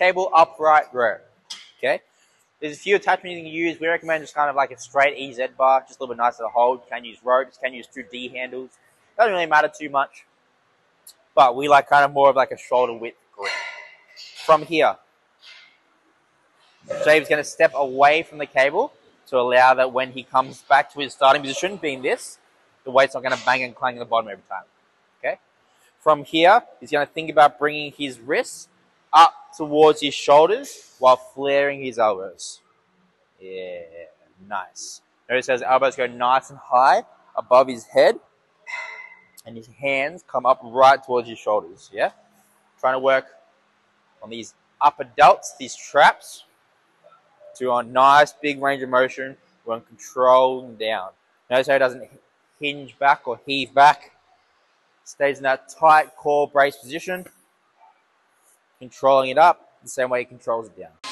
cable upright row. Okay. There's a few attachments you can use. We recommend just kind of like a straight EZ bar, just a little bit nicer to hold. You can use ropes, can use two D handles. Doesn't really matter too much. But we like kind of more of like a shoulder width grip. From here, Jade's going to step away from the cable to allow that when he comes back to his starting position, being this, the weight's not going to bang and clang at the bottom every time. Okay. From here, he's going to think about bringing his wrists up towards his shoulders while flaring his elbows. Yeah, nice. Notice how his elbows go nice and high above his head and his hands come up right towards his shoulders. Yeah? Trying to work on these upper delts, these traps, to a nice big range of motion when controlling down. Notice how it doesn't hinge back or heave back. Stays in that tight core brace position controlling it up the same way he controls it down.